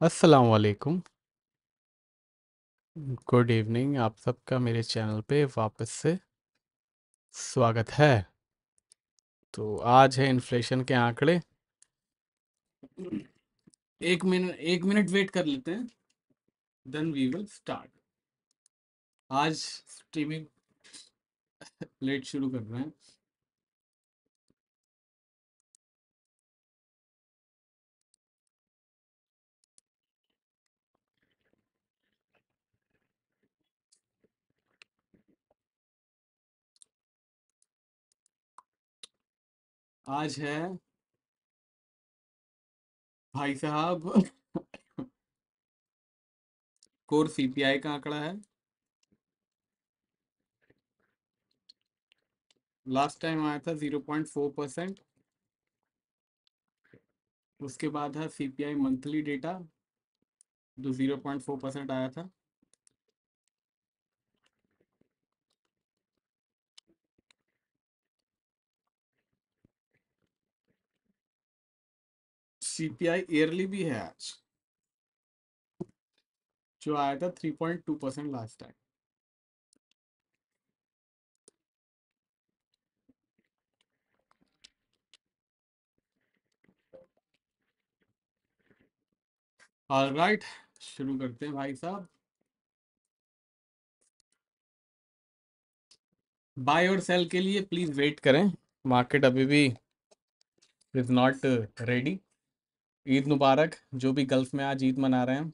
अस्सलाम वालेकुम good evening, आप सबका मेरे चैनल पे वापस से स्वागत है। तो आज है इन्फ्लेशन के आंकड़े। एक मिनट एक मिनट वेट कर लेते हैं। देन वी विल स्टार्ट आज स्ट्रीमिंग लेट शुरू कर रहे हैं। आज है भाई साहब। कोर सीपीआई का आंकड़ा है। लास्ट टाइम आया था 0.4 परसेंट उसके बाद है सीपीआई मंथली डेटा जो 0.4 परसेंट आया था। सीपीआई ईयरली भी है आज। जो आया था 3.2 percent last time all right शुरू करते हैं भाई साहब। बाय और सेल के लिए प्लीज़ वेट करें। मार्केट अभी भी इज़ नॉट रेडी ईद मुबारक, जो भी गल्फ में आज ईद मना रहे हैं।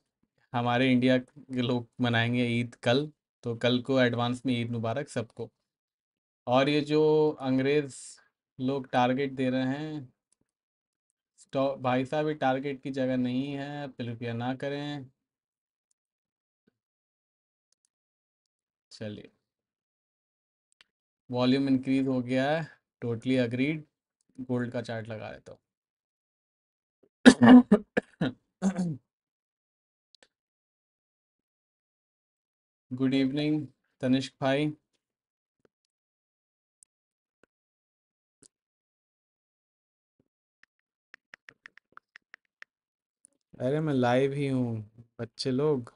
हमारे इंडिया के लोग मनाएँगे ईद कल तो कल को एडवांस में ईद मुबारक सबको। और ये जो अंग्रेज़ लोग टारगेट दे रहे हैं स्टॉक भाई साहब ये टारगेट की जगह नहीं है कृपया ना करें। चलिए। वॉल्यूम इंक्रीज हो गया है, टोटली अग्रीड, गोल्ड का चार्ट लगा देता हूँ। गुड इवनिंग तनिष्क भाई अरे मैं लाइव ही हूँ बच्चे लोग।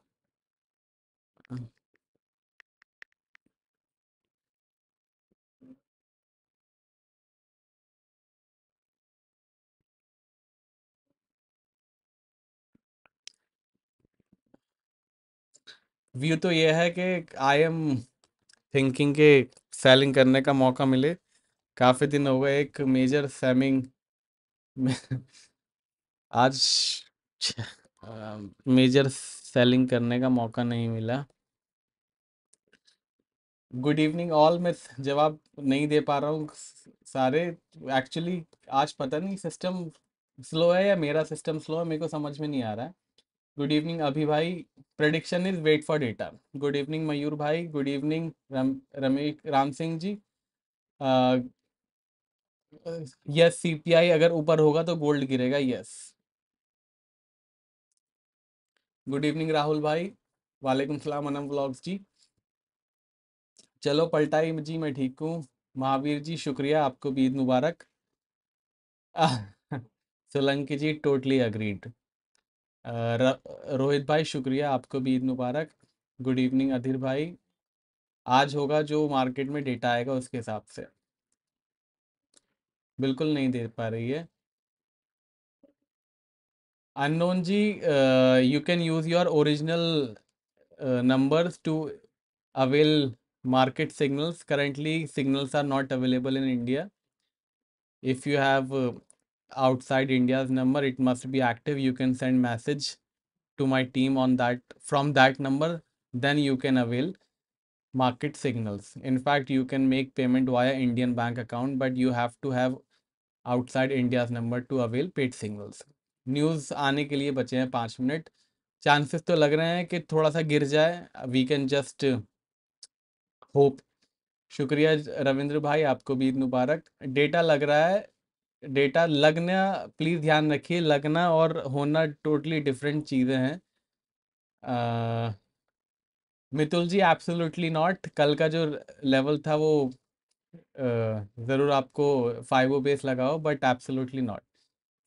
व्यू तो ये है कि आई एम थिंकिंग के सेलिंग करने का मौका मिले। काफ़ी दिन हो गए, एक मेजर सेमिंग आज मेजर सेलिंग करने का मौका नहीं मिला। गुड इवनिंग ऑल मैं जवाब नहीं दे पा रहा हूँ सारे। एक्चुअली आज पता नहीं सिस्टम स्लो है या मेरा सिस्टम स्लो है, मेरे को समझ में नहीं आ रहा है। गुड इवनिंग अभी भाई prediction is wait for data good evening Mayur भाई good evening Ram Ramesh Ram Singh ji yes CPI अगर ऊपर होगा तो गोल्ड गिरेगा यस गुड इवनिंग राहुल भाई वालेकुम सलाम अनम व्लॉग्स जी चलो, पलटाई जी, मैं ठीक हूँ। महावीर जी, शुक्रिया, आपको भी ईद मुबारक। सोलंकी जी टोटली अग्रीड रोहित भाई शुक्रिया आपको भी ईद मुबारक। गुड इवनिंग अधीर भाई। आज होगा जो मार्केट में डेटा आएगा उसके हिसाब से। बिल्कुल नहीं दे पा रही है। Unknown ji you can use your original to avail market signals. Currently signals are not available in india. If you have uh, outside india's number it must be active you can send message to my team on that from that number then you can avail market signals in fact you can make payment via indian bank account but you have to have outside india's number to avail paid signals news आने के लिए बचे हैं पाँच minute chances तो लग रहे हैं कि थोड़ा सा गिर जाए वी कैन जस्ट होप शुक्रिया रविंद्र भाई आपको भी ईद मुबारक डेटा लग रहा है डेटा लगना, प्लीज़ ध्यान रखिए, लगना और होना टोटली डिफरेंट चीज़ें हैं। मितुल जी एब्सोल्युटली नॉट कल का जो लेवल था वो ज़रूर आपको फाइवो बेस लगाओ बट एब्सोल्युटली नॉट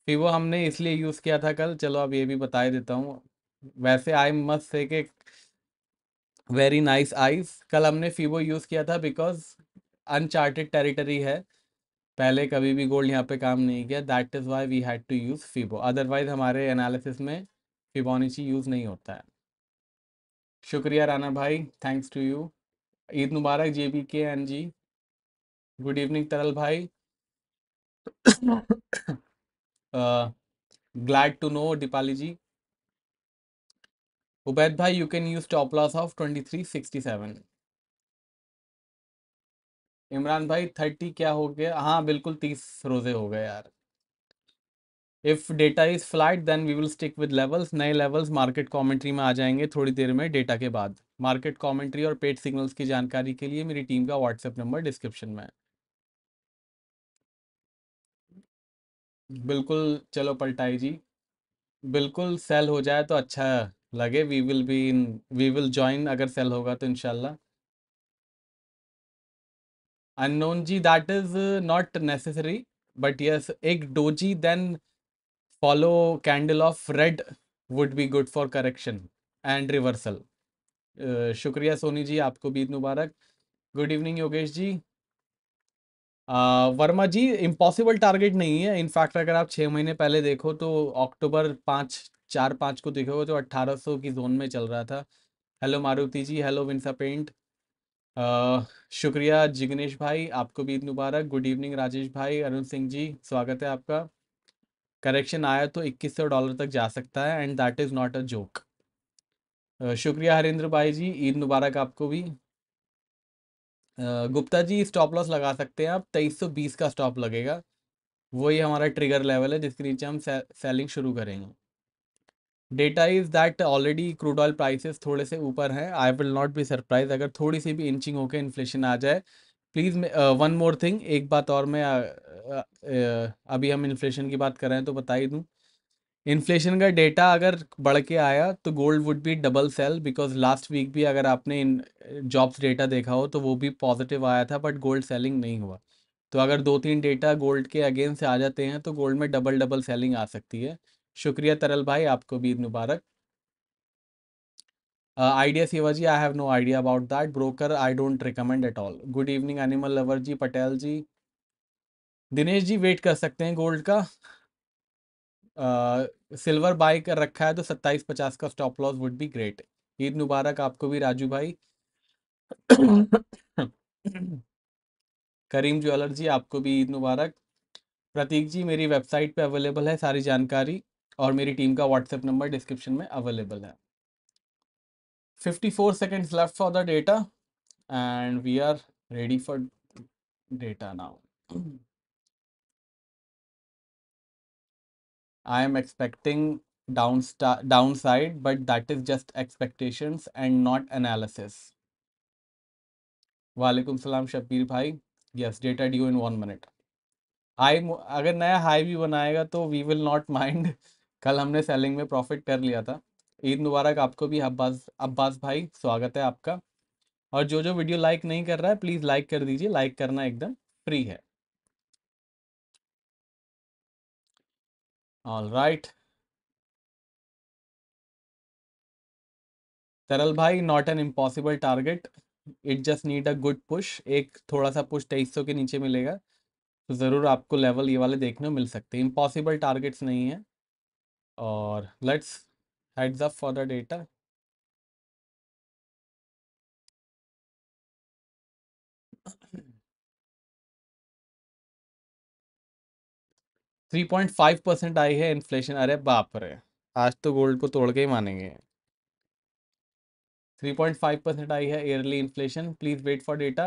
फिवो हमने इसलिए यूज़ किया था कल, चलो अब ये भी बता देता हूँ। वैसे आई मस्ट से कि वेरी नाइस आइज़ कल हमने फीबो यूज़ किया था बिकॉज़ अनचार्टेड टेरिटरी है। पहले कभी भी गोल्ड यहाँ पे काम नहीं किया। That is why we had to use fibo otherwise हमारे एनालिसिस में फिबोनाची यूज़ नहीं होता है। शुक्रिया राना भाई thanks to you Eid Mubarak J B K N ji good evening Taral भाई। Glad to know Deepali ji Ubaid भाई you can use top loss of twenty three sixty seven Imran भाई thirty क्या हो गया? हाँ बिल्कुल तीस रोज़े हो गए यार। If data is flat then we will stick with levels नए लेवल्स मार्केट कमेंट्री में आ जाएँगे थोड़ी देर में डेटा के बाद। मार्केट कमेंट्री और पेड सिग्नल्स की जानकारी के लिए मेरी टीम का व्हाट्सएप नंबर डिस्क्रिप्शन में है। बिल्कुल, चलो पलटाई जी। बिल्कुल सेल हो जाए तो अच्छा लगे। We will be in we will join अगर सेल होगा तो इनशाला unknown ji that is not necessary but yes एक doji then follow candle of red would be good for correction and reversal शुक्रिया सोनी जी, आपको भी मुबारक। Good evening Yogesh ji. Verma ji impossible target नहीं है। इनफैक्ट अगर आप छः महीने पहले देखो तो अक्टूबर पाँच, चार पाँच को देखोगे तो अट्ठारह सौ की जोन में चल रहा था। हेलो मारुति जी। हेलो विंसा पेंट शुक्रिया जिग्नेश भाई, आपको भी ईद मुबारक। गुड इवनिंग राजेश भाई, अरुण सिंह जी, स्वागत है आपका। करेक्शन आया तो इक्कीस सौ डॉलर तक जा सकता है and that is not a joke. शुक्रिया हरिंद्र भाई जी, ईद मुबारक आपको भी। गुप्ता जी स्टॉप लॉस लगा सकते हैं आप, तेईस सौ बीस का स्टॉप लगेगा। वही हमारा ट्रिगर लेवल है जिसके नीचे हम सेलिंग शुरू करेंगे। Data is that already crude oil prices थोड़े से ऊपर हैं। I will not be surprise अगर थोड़ी सी भी इंचिंग होकर इन्फ्लेशन आ जाए। प्लीज़ वन मोर थिंग एक बात और मैं uh, uh, अभी हम इन्फ्लेशन की बात कर रहे हैं तो बता ही दूँ। इन्फ्लेशन का डेटा अगर बढ़ के आया तो gold would be double sell because last week भी अगर आपने इन जॉब्स डेटा देखा हो तो वो भी पॉजिटिव आया था बट गोल्ड सेलिंग नहीं हुआ। तो अगर दो तीन डेटा गोल्ड के अगेंस्ट आ जाते हैं तो गोल्ड में डबल डबल सेलिंग आ सकती है। शुक्रिया तरल भाई, आपको भी ईद मुबारक। Idea Seva ji I have no idea about that broker I don't recommend at all good evening animal lover ji Patel ji. Dinesh ji wait कर सकते हैं गोल्ड का। सिल्वर बाई कर रखा है तो सत्ताईस पचास का stop loss would be great Eid मुबारक आपको भी, राजू भाई। करीम ज्वेलर जी, आपको भी ईद मुबारक। प्रतीक जी, मेरी वेबसाइट पे अवेलेबल है सारी जानकारी। और मेरी टीम का व्हाट्सएप नंबर डिस्क्रिप्शन में अवेलेबल है। 54 four left for the data and we are ready for data now I am expecting down down side but that is just expectation and not analysis वालेकुम सलाम शबीर भाई। Yes data due in one minute high अगर नया high भी बनाएगा तो we will not mind कल हमने सेलिंग में प्रॉफिट कर लिया था। ईद मुबारक आपको भी, अब्बास अब्बास भाई, स्वागत है आपका। और जो जो वीडियो लाइक नहीं कर रहा है प्लीज़ लाइक कर दीजिए। लाइक करना एकदम फ्री है। ऑल राइट तरल भाई not an impossible target it just need a good push एक थोड़ा सा पुश तेईस सौ के नीचे मिलेगा। तो ज़रूर आपको लेवल ये वाले देखने को मिल सकते हैं। इम्पॉसिबल टारगेट्स नहीं है। और let's heads up for the data. Three point five percent आई है इन्फ्लेशन अरे बाप रे, आज तो गोल्ड को तोड़ के ही मानेंगे। थ्री पॉइंट फाइव परसेंट आई है yearly inflation please wait for data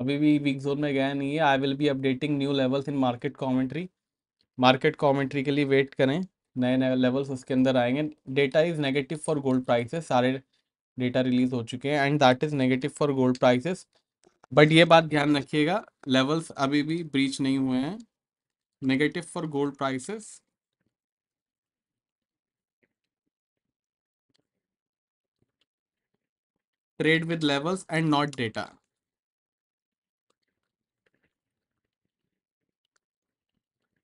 अभी भी वीक जोन में गया नहीं है। I will be updating new levels in market commentary market commentary के लिए वेट करें। नए नए लेवल्स उसके अंदर आएँगे। Data is negative for gold prices सारे डेटा रिलीज़ हो चुके हैं and that is negative for gold prices but ये बात ध्यान रखिएगा लेवल्स अभी भी ब्रीच नहीं हुए हैं। Negative for gold prices trade with levels and not data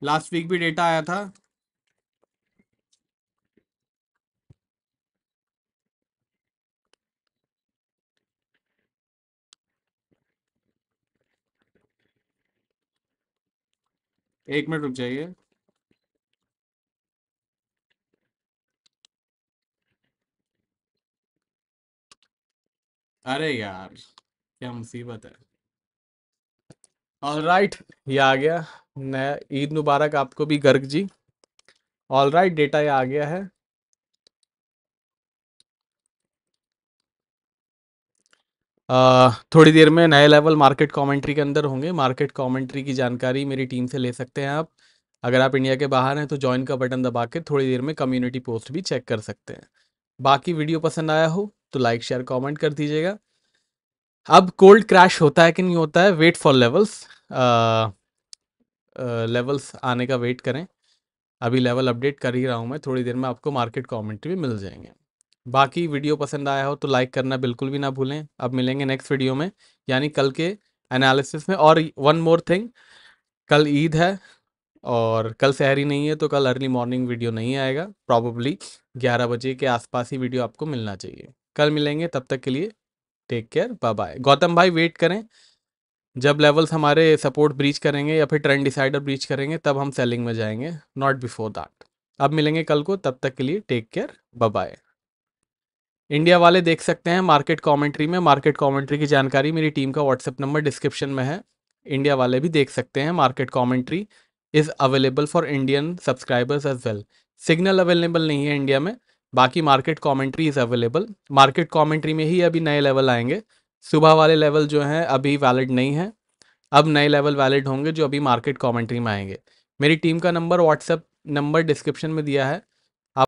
last week भी डेटा आया था। एक मिनट रुक जाइए। अरे यार, क्या मुसीबत है। ऑल राइट ये आ गया। नया ईद मुबारक आपको भी, Garg ji. All right data ये आ गया है। थोड़ी देर में नए लेवल मार्केट कमेंट्री के अंदर होंगे। मार्केट कमेंट्री की जानकारी मेरी टीम से ले सकते हैं आप। अगर आप इंडिया के बाहर हैं तो ज्वाइन का बटन दबा के थोड़ी देर में कम्युनिटी पोस्ट भी चेक कर सकते हैं। बाकी वीडियो पसंद आया हो तो लाइक, शेयर, कमेंट कर दीजिएगा। अब कोल्ड क्रैश होता है कि नहीं होता है, वेट फॉर लेवल्स। लेवल्स आने का वेट करें। अभी लेवल अपडेट कर ही रहा हूँ मैं, थोड़ी देर में आपको मार्केट कमेंट्री भी मिल जाएँगे। बाकी वीडियो पसंद आया हो तो लाइक करना बिल्कुल भी ना भूलें। अब मिलेंगे नेक्स्ट वीडियो में, यानी कल के एनालिसिस में। और वन मोर थिंग कल ईद है और कल सहरी नहीं है तो कल अर्ली मॉर्निंग वीडियो नहीं आएगा। प्रॉबली ग्यारह बजे के आसपास ही वीडियो आपको मिलना चाहिए। कल मिलेंगे, तब तक के लिए take care bye bye Gautam भाई वेट करें। जब लेवल्स हमारे सपोर्ट ब्रीच करेंगे या फिर ट्रेंड डिसाइडर ब्रीच करेंगे, तब हम सेलिंग में जाएँगे नॉट बिफोर दैट अब मिलेंगे कल को, तब तक के लिए take care bye bye India वाले देख सकते हैं मार्केट कमेंट्री में। मार्केट कमेंट्री की जानकारी मेरी टीम का व्हाट्सएप नंबर डिस्क्रिप्शन में है। इंडिया वाले भी देख सकते हैं। Market commentary is available for Indian subscribers as well signal available नहीं है इंडिया में। बाकी market commentary is available market commentary में ही अभी नए लेवल आएँगे। सुबह वाले लेवल जो हैं अभी वैलिड नहीं है। अब नए लेवल वैलिड होंगे जो अभी मार्केट कमेंट्री में आएँगे। मेरी टीम का नंबर व्हाट्सएप नंबर डिस्क्रिप्शन में दिया है।